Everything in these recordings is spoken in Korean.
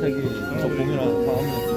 저기 저 봄이랑 다음에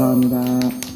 감사합니다.